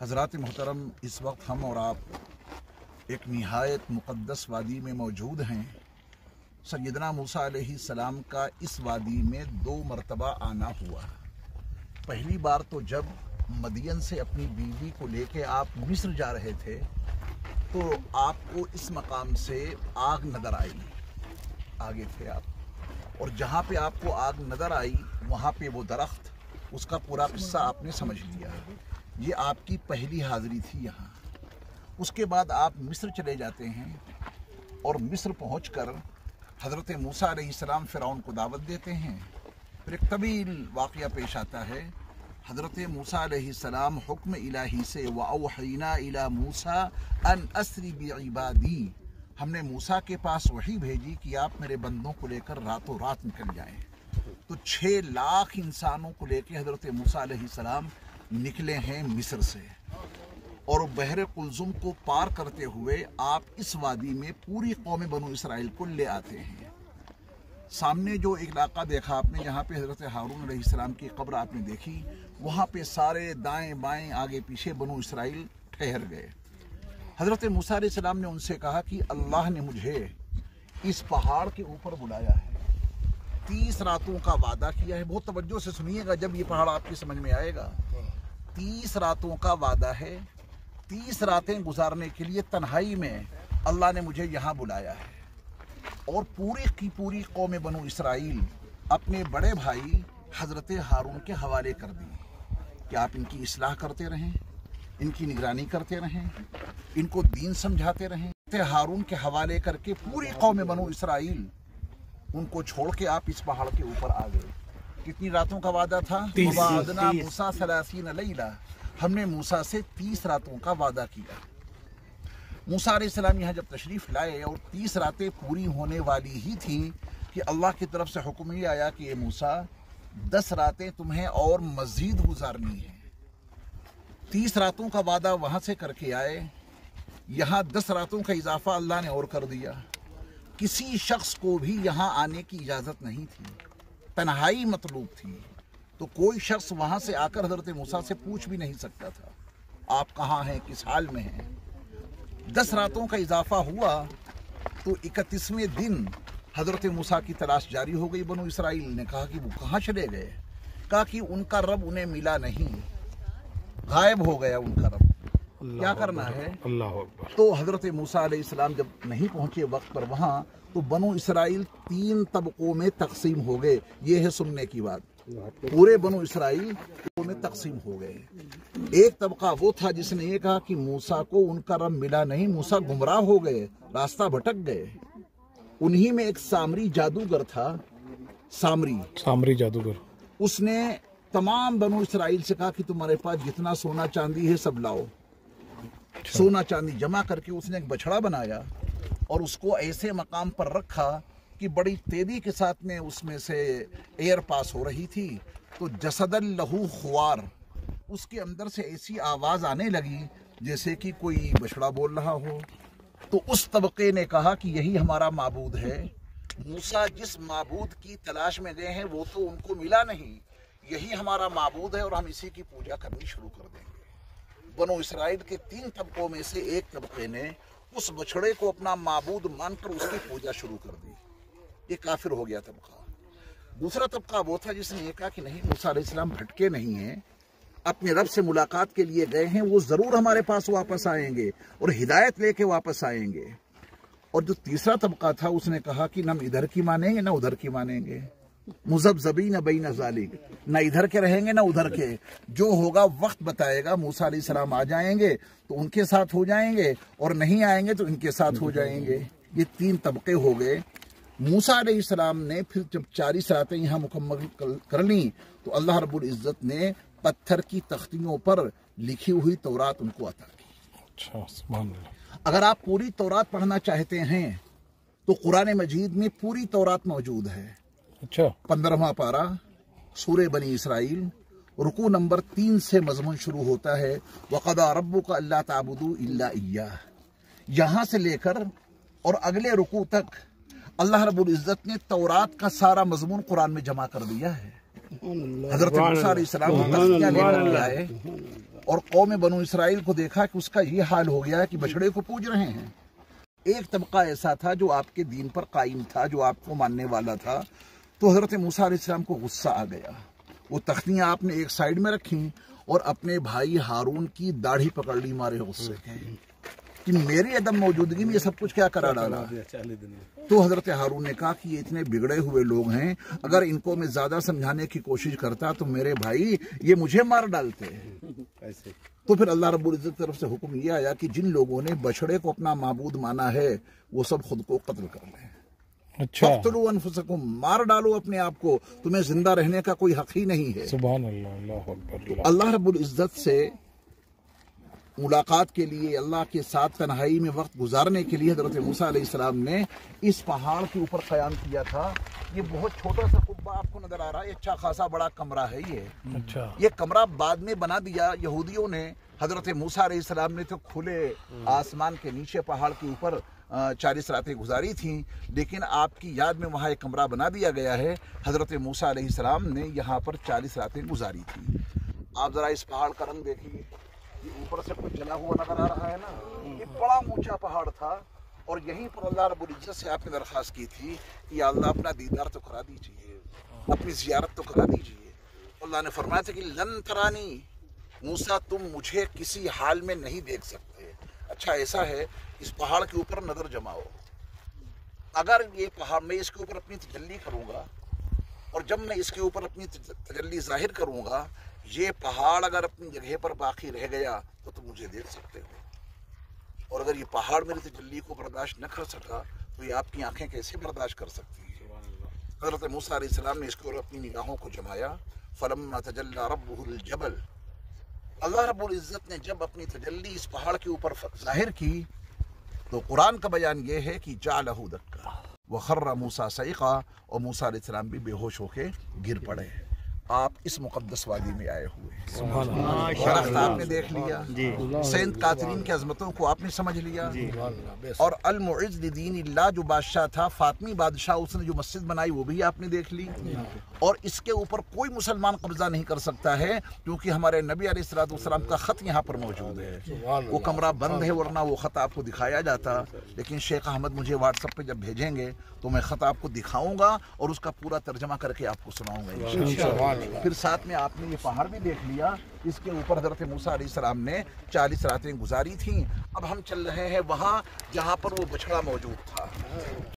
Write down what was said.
हज़रत मोहतरम इस वक्त हम और आप एक नहायत मुक़दस वादी में मौजूद हैं सैदना मूसा सलाम का इस वादी में दो मरतबा आना हुआ पहली बार तो जब मदियन से अपनी बीवी को लेके आप मिस्र जा रहे थे तो आपको इस मकाम से आग नज़र आई। आगे थे आप। और जहाँ पे आपको आग नज़र आई, वहाँ पे वो दरख्त, उसका पूरा किस्सा आपने समझ लिया। ये आपकी पहली हाजिरी थी यहाँ। उसके बाद आप मिस्र चले जाते हैं और मिस्र पहुंचकर हज़रत मूसा सलाम फ़िरौन को दावत देते हैं। फिर एक तवील वाक़ पेश आता है हज़रत मूसा हुक्म इलाही से वाउहीना इला मूसा अन असरी हमने मूसा के पास वही भेजी कि आप मेरे बंदों को लेकर रातों रात निकल जाएँ। तो छः लाख इंसानों को लेकर हज़रत मूसा निकले हैं मिस्र से। और बहर कुलजुम को पार करते हुए आप इस वादी में पूरी कौम बनु इसराइल को ले आते हैं। सामने जो एक इलाका देखा आपने, जहाँ पे हज़रत हारून सलाम की कब्र आपने देखी, वहाँ पे सारे दाएँ बाएँ आगे पीछे बनु इसराइल ठहर गए। हज़रत मूसा सलाम ने उनसे कहा कि अल्लाह ने मुझे इस पहाड़ के ऊपर बुलाया है। तीस रातों का वादा किया है। बहुत तवज्जो से सुनिएगा, जब ये पहाड़ आपकी समझ में आएगा। तीस रातों का वादा है। तीस रातें गुजारने के लिए तन्हाई में अल्लाह ने मुझे यहाँ बुलाया है। और पूरी की पूरी कौम बनो इसराइल अपने बड़े भाई हज़रत हारून के हवाले कर दी। कि आप इनकी इसलाह करते रहें? इनकी निगरानी करते रहें? इनको दीन समझाते रहें? हारून के हवाले करके पूरी कौम बनो इसराइल उनको छोड़ के आप इस पहाड़ के ऊपर आ गए। कितनी रातों का वादा था? तीस, तीस। मूसा सलासीन लैला हमने मूसा से तीस रातों का वादा किया। मूसा सलाम यहाँ जब तशरीफ़ लाए और तीस रातें पूरी होने वाली ही थी कि अल्लाह की तरफ़ से हुक्म ये आया कि ये मूसा, दस रातें तुम्हें और मज़ीद गुजारनी है। तीस रातों का वादा वहाँ से करके आए, यहाँ दस रातों का इजाफा अल्लाह ने और कर दिया। किसी शख्स को भी यहाँ आने की इजाज़त नहीं थी, तन्हाई मतलूब थी। तो कोई शख्स वहाँ से आकर हज़रत मूसा से पूछ भी नहीं सकता था, आप कहाँ हैं, किस हाल में हैं? दस रातों का इजाफा हुआ तो इकतीसवें दिन हज़रत मूसा की तलाश जारी हो गई बनो इसराइल ने। कहा कि वो कहाँ चले गए? कहा कि उनका रब उन्हें मिला नहीं। गायब हो गया उनका रब। क्या करना है? अल्लाह तो हज़रत मूसा अलैहिस्सलाम जब नहीं पहुँचे वक्त पर वहाँ तो बनो इसराइल तीन तबकों में तकसीम हो गए। ये है सुनने की बात। पूरे बनो इसराइल में तकसीम हो गए। एक तबका वो था जिसने ये कहा कि मूसा को उनका रब मिला नहीं मूसा गुमराह हो गए रास्ता भटक गए। उन्हीं में एक सामरी जादूगर था सामरी। सामरी जादूगर। उसने तमाम बनो इसराइल से कहा कि तुम्हारे पास जितना सोना चांदी है सब लाओ। सोना चांदी जमा करके उसने एक बछड़ा बनाया और उसको ऐसे मकाम पर रखा कि बड़ी तेज़ी के साथ में उसमें से एयर पास हो रही थी तो जसदल लहू खुआर। उसके अंदर से ऐसी आवाज़ आने लगी जैसे कि कोई बछड़ा बोल रहा हो। तो उस तबके ने कहा कि यही हमारा मबूद है। मूसा जिस मबूद की तलाश में गए हैं, वो तो उनको मिला नहीं। यही हमारा मबूद है और हम इसी की पूजा करनी शुरू कर देंगे। बनो इसराइल के तीन तबकों में से एक तबके ने उस बछड़े को अपना मबूद मानकर उसकी पूजा शुरू कर दी। ये काफिर हो गया तबका। दूसरा तबका वो था जिसने ये कहा कि नहीं, मूसा इस्लाम भटके नहीं हैं, अपने रब से मुलाकात के लिए गए हैं, वो ज़रूर हमारे पास वापस आएँगे और हिदायत लेके वापस आएँगे। और जो तीसरा तबका था, उसने कहा कि न इधर की मानेंगे, ना उधर की मानेंगे। मुजब जबी न बई न जालिक। न इधर के रहेंगे, ना उधर के। जो होगा, वक्त बताएगा, मूसा सलाम आ जाएँगे तो उनके साथ हो जाएँगे, और नहीं आएँगे तो इनके साथ हो जाएँगे। ये तीन तबके हो गए। मूसा सलाम ने फिर जब चारी सरातें यहाँ मुकम्मल कर ली तो अल्लाह रब्बुल इज़्ज़त ने पत्थर की तख्तियों पर लिखी हुई तौरात उनको अता की। अच्छा अगर आप पूरी तौरात पढ़ना चाहते हैं तो कुरान मजीद में पूरी तौरात मौजूद है। अच्छा। पंद्रहवा पारा सूर्य बनी इसराइल रुकू नंबर तीन से मजमून शुरू होता है वक़दा रब्बु का अल्लाह ताबुदू इल्ला यहाँ से लेकर और अगले रुकू तक अल्लाह रब्बुल इज़्ज़त ने तौरात का सारा मजमून कुरान में जमा कर दिया है। हज़रत मूसा और कौम बनु इसराइल को देखा कि उसका ये हाल हो गया है कि बछड़े को पूज रहे हैं। एक तबका ऐसा था जो आपके दीन पर कायम था जो आपको मानने वाला था। तो हज़रत मूसा को गुस्सा आ गया। वो तख्तियाँ आपने एक साइड में रखी और अपने भाई हारून की दाढ़ी पकड़ ली मारे गुस्से के। कि मेरी अदम मौजूदगी में ये सब कुछ क्या करा डाला? तो हज़रत हारून ने कहा कि ये इतने बिगड़े हुए लोग हैं अगर इनको मैं ज़्यादा समझाने की कोशिश करता तो मेरे भाई ये मुझे मार डालते। तो फिर अल्लाह रब्बुल इज़्ज़त की तरफ़ से हुक्म ये आया कि जिन लोगों ने बछड़े को अपना माबूद माना है वो सब खुद को कत्ल कर लें। अच्छा। मार डालो अपने आप को तुम्हें ज़िंदा रहने का कोई हक ही नहीं है। अल्लाह अल्लाह रब्बुल इज़्ज़त से मुलाकात के लिए अल्लाह के साथ तन्हाई में वक्त गुजारने के लिए हज़रत मूसा ने इस पहाड़ के ऊपर कयाम किया था। ये बहुत छोटा सा कुब्बा आपको नज़र आ रहा है अच्छा खासा बड़ा कमरा है ये। अच्छा। ये कमरा बाद में बना दिया यहूदियों ने हज़रत मूसा ने तो खुले आसमान के नीचे पहाड़ के ऊपर चालीस रातें गुजारी थी लेकिन आपकी याद में वहाँ एक कमरा बना दिया गया है। हज़रत मूसा ने यहाँ पर चालीस रातें गुजारी थी। आप जरा इस पहाड़ का रंग देखिए। ऊपर से कुछ जला हुआ नज़र आ रहा है ना, ये बड़ा ऊँचा पहाड़ था और यहीं पर अल्लाह रब्बुल इज़्ज़त से आपने दरख्वास्त की थी कि अल्लाह अपना दीदार तो करा दीजिए, अपनी जियारत तो करा दीजिए। अल्लाह ने फरमाया था कि लन तरानी, मूसा, तुम मुझे किसी हाल में नहीं देख सकते। अच्छा ऐसा है, इस पहाड़ के ऊपर नज़र जमाओ। अगर ये पहाड़, मैं इसके ऊपर अपनी तजल्ली करूँगा और जब मैं इसके ऊपर अपनी तज- तजल्ली ज़ाहिर करूँगा ये पहाड़ अगर अपनी जगह पर बाकी रह गया तो तुम मुझे देख सकते हो। और अगर ये पहाड़ मेरी तजल्ली को बर्दाश्त न कर सका तो ये आपकी आँखें कैसे बर्दाश्त कर सकती हैं? हज़रत मूसा ने इसके अपनी निगाहों को जमाया फलम तजल्ला जबल। अल्लाह रब्बुल इज़्ज़त ने जब अपनी तजल्ली इस पहाड़ के ऊपर ज़ाहिर की तो कुरान का बयान ये है कि जालहू दक्का व खर्रा मूसा सईका और मूसा भी बेहोश होके गिर पड़े। आप इस मुकदस वादी में आए हुए आपने देख लिया। सैंत कातरीन की अजमतों को आपने समझ लिया। और अल दीन जो बादशाह था फातमी बादशाह उसने जो मस्जिद बनाई वो भी आपने देख ली। और इसके ऊपर कोई मुसलमान कब्जा नहीं कर सकता है क्योंकि हमारे नबी अलैहिस्सलाम का खत यहाँ पर मौजूद है। वो कमरा बंद है वरना वो खत आपको दिखाया जाता। लेकिन शेख अहमद मुझे व्हाट्सअप पे जब भेजेंगे तो मैं खत आपको दिखाऊँगा और उसका पूरा तर्जमा करके आपको सुनाऊँगा। फिर साथ में आपने ये पहाड़ भी देख लिया। इसके ऊपर हज़रत मूसा सलाम ने चालीस रातें गुजारी थीं। अब हम चल रहे हैं वहाँ, जहाँ पर वो बछड़ा मौजूद था।